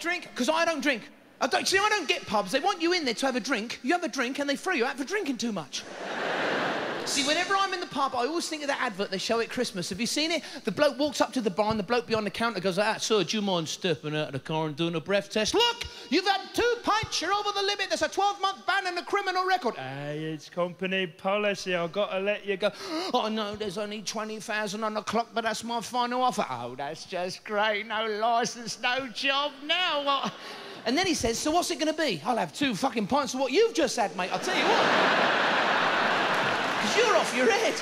drink? Because I don't drink. I don't, see, I don't get pubs. They want you in there to have a drink. You have a drink and they throw you out for drinking too much. See, whenever I'm in the pub, I always think of that advert they show at Christmas. Have you seen it? The bloke walks up to the bar and the bloke behind the counter goes like Sir, do you mind stepping out of the car and doing a breath test? Look, you've had two pints, you're over the limit. There's a 12-month ban and a criminal record. Hey, it's company policy. I've got to let you go. Oh, no, there's only 20,000 on the clock, but that's my final offer. Oh, that's just great. No license, no job now. What? And then he says, so what's it going to be? I'll have two fucking pints of what you've just had, mate. I'll tell you what. You're off your head.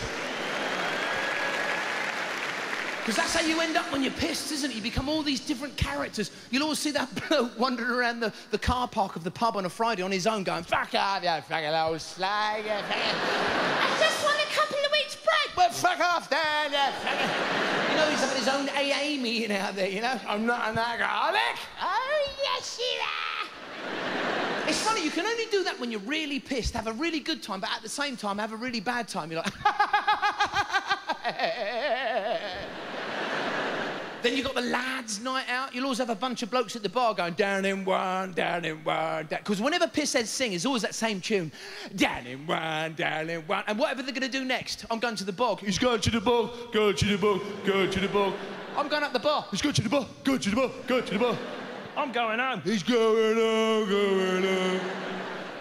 Because that's how you end up when you're pissed, isn't it? You become all these different characters. You'll always see that bloke wandering around the, the car park of the pub on a Friday on his own going, fuck off, you fucking old slag. You I just want a couple of weeks break. But fuck off, Dan. You, you know, he's having his own AA meeting out there, you know? I'm not an alcoholic. Oh, yes, you are. It's funny, you can only do that when you're really pissed, have a really good time, but at the same time have a really bad time. You're like, Then you've got the lads' night out. You'll always have a bunch of blokes at the bar going down in one, down in one, down. Because whenever Pissheads sing, it's always that same tune. Down in one, down in one. And whatever they're going to do next, I'm going to the bog. He's going to the bog, go to the bog, go to the bog. I'm going up the bar. He's going to the bog, go to the bog, go to the bog. I'm going home. He's going home, going home.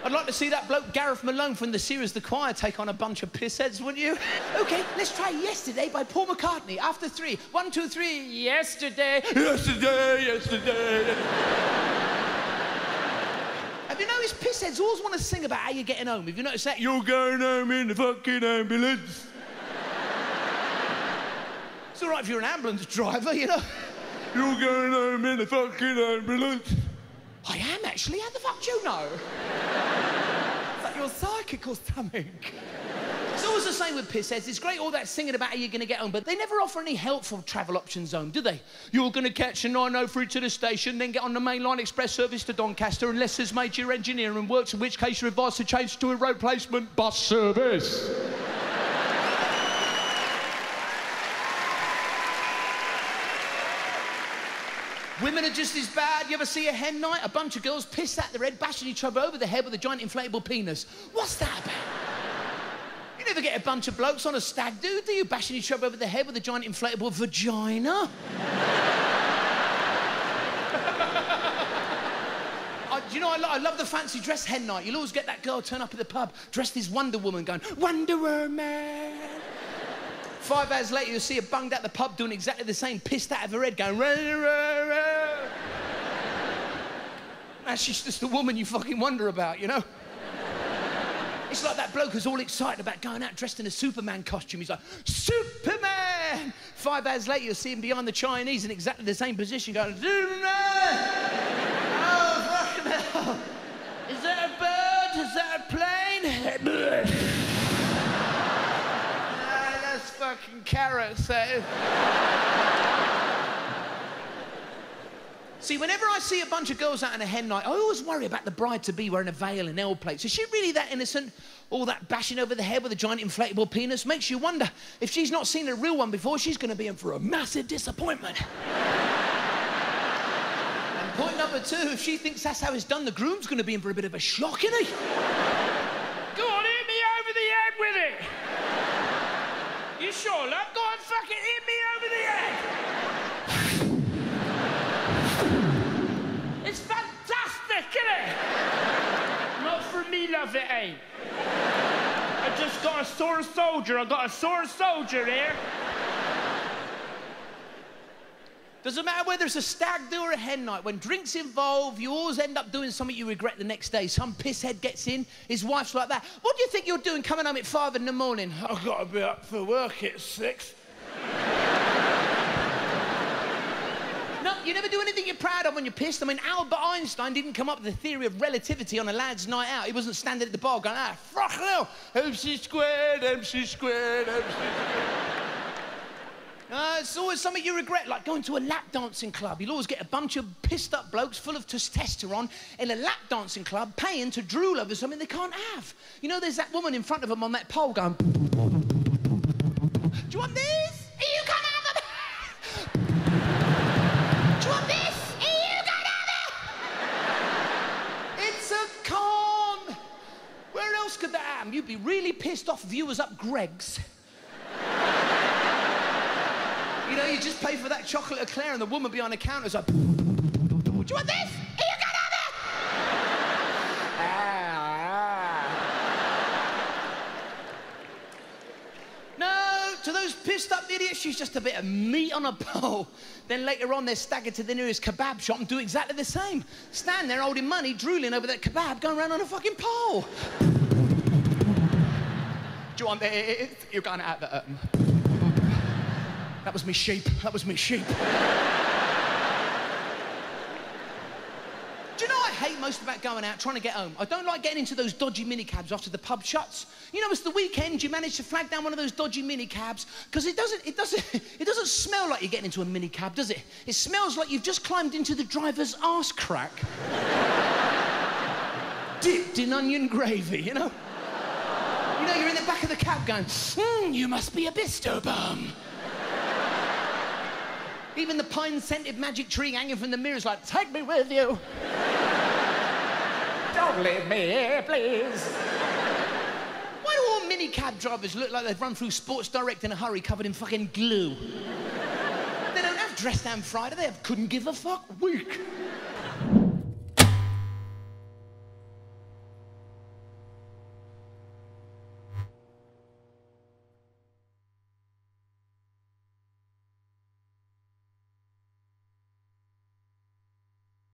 I'd like to see that bloke Gareth Malone from the series The Choir take on a bunch of pissheads, wouldn't you? OK, let's try Yesterday by Paul McCartney. After three. One, two, three. Yesterday. Yesterday, yesterday. Have you noticed pissheads always want to sing about how you're getting home? Have you noticed that? You're going home in the fucking ambulance. it's all right if you're an ambulance driver, you know. You're going home in a fucking ambulance. I am actually. How the fuck do you know? Is that your psychic or something? It's always the same with pissheads. It's great all that singing about how you're going to get home, but they never offer any helpful travel options home, do they? You're going to catch a 903 to the station, then get on the mainline express service to Doncaster unless there's major engineering works, in which case you're advised to change to a road placement bus service. Women are just as bad. You ever see a hen night? A bunch of girls pissed at the red, bashing each other over the head with a giant inflatable penis. What's that about? You never get a bunch of blokes on a stag do, do you? Bashing each other over the head with a giant inflatable vagina. You know, I, lo I, love the fancy dress hen night. You'll always get that girl turn up at the pub dressed as Wonder Woman going, Wonder Woman. Five hours later, you'll see her bunged at the pub doing exactly the same, pissed out of her head, going, rah, rah, rah. She's just a woman you fucking wonder about, you know? It's like that bloke who's all excited about going out dressed in a Superman costume. He's like, Superman! Five hours later, you'll see him behind the Chinese in exactly the same position going, Superman! Fucking carrots. See, whenever I see a bunch of girls out on a hen night, I always worry about the bride to be wearing a veil and L plates. Is she really that innocent? All that bashing over the head with a giant inflatable penis makes you wonder if she's not seen a real one before, she's going to be in for a massive disappointment. and point number two, if she thinks that's how it's done, the groom's going to be in for a bit of a shock, isn't he? Go on, hit me over the head with it. You sure, love? Go on, fucking hit me over the head. it's fantastic, isn't it? Not for me, love, it ain't. I just got a sore soldier. I got a sore soldier here. Doesn't matter whether it's a stag do or a hen night. When drinks involved, you always end up doing something you regret the next day. Some pisshead gets in, his wife's like that. What do you think you're doing coming home at five in the morning? I've got to be up for work at six. no, you never do anything you're proud of when you're pissed. I mean, Albert Einstein didn't come up with the theory of relativity on a lad's night out. He wasn't standing at the bar going, ah, fuck hell, MC squared, MC squared, MC squared always something you regret, like going to a lap dancing club. You'll always get a bunch of pissed up blokes full of testosterone in a lap dancing club paying to drool over something they can't have. You know, there's that woman in front of them on that pole going, Do you want this? Are you coming. Do you want this? You it? It's a con. Where else could that happen? You'd be really pissed off viewers up Greggs you know, you just pay for that chocolate eclair and the woman behind the counter is like, do you want this? Here you go, have it! Ah. No, to those pissed up idiots, she's just a bit of meat on a pole. Then later on, they're staggered to the nearest kebab shop and do exactly the same. Stand there holding money, drooling over that kebab, going around on a fucking pole. Do you want this? You're to have that. That was me sheep. That was me sheep. Do you know what I hate most about going out, trying to get home? I don't like getting into those dodgy minicabs after the pub shuts. You know, it's the weekend, you manage to flag down one of those dodgy minicabs, because it doesn't, it doesn't, it doesn't smell like you're getting into a minicab, does it? It smells like you've just climbed into the driver's arse crack. Dipped in onion gravy, you know? You know, you're in the back of the cab going, hmm, you must be a Bisto bum. Even the pine-scented magic tree hanging from the mirror is like, take me with you. Don't leave me here, please. Why do all minicab drivers look like they've run through Sports Direct in a hurry covered in fucking glue? they don't have Dress Down Friday, they have Couldn't Give a Fuck Week.